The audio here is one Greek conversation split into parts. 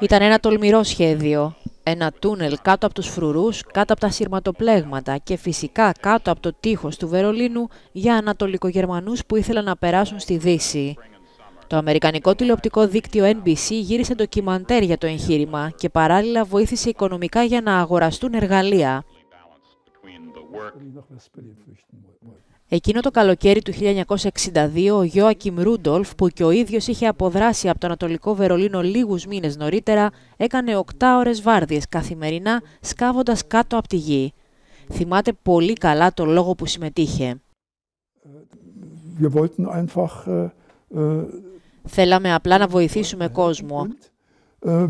Ήταν ένα τολμηρό σχέδιο. Ένα τούνελ κάτω από τους φρουρούς, κάτω από τα σειρματοπλέγματα και φυσικά κάτω από το τείχος του Βερολίνου για Ανατολικογερμανούς που ήθελαν να περάσουν στη Δύση. Το αμερικανικό τηλεοπτικό δίκτυο NBC γύρισε ντοκιμαντέρ για το εγχείρημα και παράλληλα βοήθησε οικονομικά για να αγοραστούν εργαλεία. Εκείνο το καλοκαίρι του 1962, ο Γιώακιμ Ρούντολφ, που και ο ίδιος είχε αποδράσει από το Ανατολικό Βερολίνο λίγους μήνες νωρίτερα, έκανε 8 ώρες βάρδιες καθημερινά, σκάβοντας κάτω από τη γη. Θυμάται πολύ καλά το λόγο που συμμετείχε. Äh, äh, Θέλαμε απλά να βοηθήσουμε κόσμο. Äh,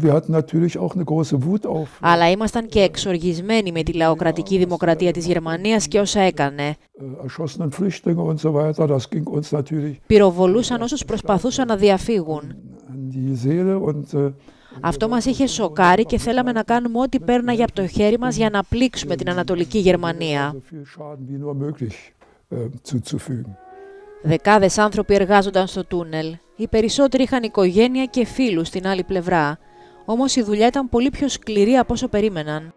Αλλά ήμασταν και εξοργισμένοι με τη λαοκρατική δημοκρατία της Γερμανίας και όσα έκανε. Πυροβολούσαν όσους προσπαθούσαν να διαφύγουν. Äh, Αυτό μας είχε σοκάρει και θέλαμε να κάνουμε ό,τι πέρναγε από το χέρι μας για να πλήξουμε την Ανατολική Γερμανία. Δεκάδες άνθρωποι εργάζονταν στο τούνελ. Οι περισσότεροι είχαν οικογένεια και φίλους στην άλλη πλευρά. Όμως η δουλειά ήταν πολύ πιο σκληρή από όσο περίμεναν.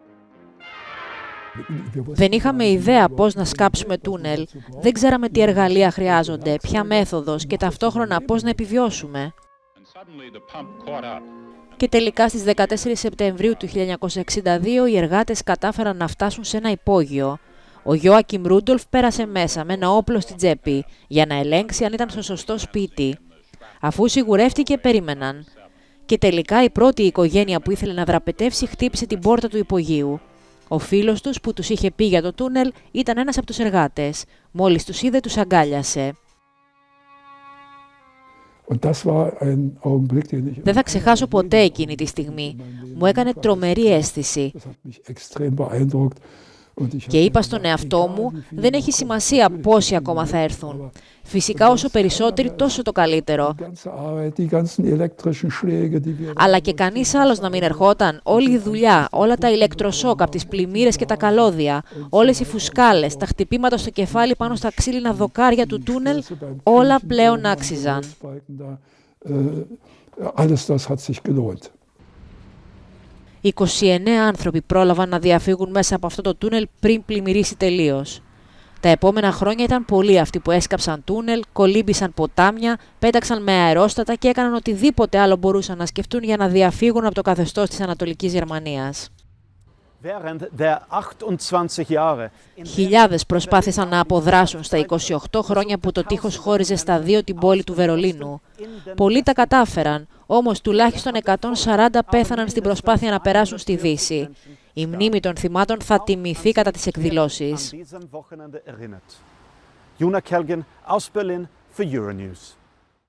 Δεν είχαμε ιδέα πώς να σκάψουμε τούνελ. Δεν ξέραμε τι εργαλεία χρειάζονται, ποια μέθοδος και ταυτόχρονα πώς να επιβιώσουμε. Και τελικά στις 14 Σεπτεμβρίου του 1962 οι εργάτες κατάφεραν να φτάσουν σε ένα υπόγειο. Ο Γιώακιμ Ρούντολφ πέρασε μέσα με ένα όπλο στην τσέπη για να ελέγξει αν ήταν στο σωστό σπίτι. Αφού σιγουρεύτηκε, περίμεναν. Και τελικά η πρώτη οικογένεια που ήθελε να δραπετεύσει χτύπησε την πόρτα του υπογείου. Ο φίλος τους που τους είχε πει για το τούνελ ήταν ένας από τους εργάτες. Μόλις τους είδε, τους αγκάλιασε. Δεν θα ξεχάσω ποτέ εκείνη τη στιγμή. Μου έκανε τρομερή αίσθηση. Και είπα στον εαυτό μου, δεν έχει σημασία πόσοι ακόμα θα έρθουν. Φυσικά όσο περισσότεροι τόσο το καλύτερο. Αλλά και κανείς άλλος να μην ερχόταν. Όλη η δουλειά, όλα τα ηλεκτροσόκ από τις πλημμύρες και τα καλώδια, όλες οι φουσκάλες, τα χτυπήματα στο κεφάλι πάνω στα ξύλινα δοκάρια του τούνελ, όλα πλέον άξιζαν. 29 άνθρωποι πρόλαβαν να διαφύγουν μέσα από αυτό το τούνελ πριν πλημμυρίσει τελείως. Τα επόμενα χρόνια ήταν πολλοί αυτοί που έσκαψαν τούνελ, κολύμπησαν ποτάμια, πέταξαν με αερόστατα και έκαναν οτιδήποτε άλλο μπορούσαν να σκεφτούν για να διαφύγουν από το καθεστώς της Ανατολικής Γερμανίας. Χιλιάδες προσπάθησαν να αποδράσουν στα 28 χρόνια που το τείχος χώριζε στα δύο την πόλη του Βερολίνου. Πολλοί τα κατάφεραν, όμως τουλάχιστον 140 πέθαναν στην προσπάθεια να περάσουν στη Δύση. Η μνήμη των θυμάτων θα τιμηθεί κατά τις εκδηλώσεις. Juna Kelgen aus Berlin für Euronews.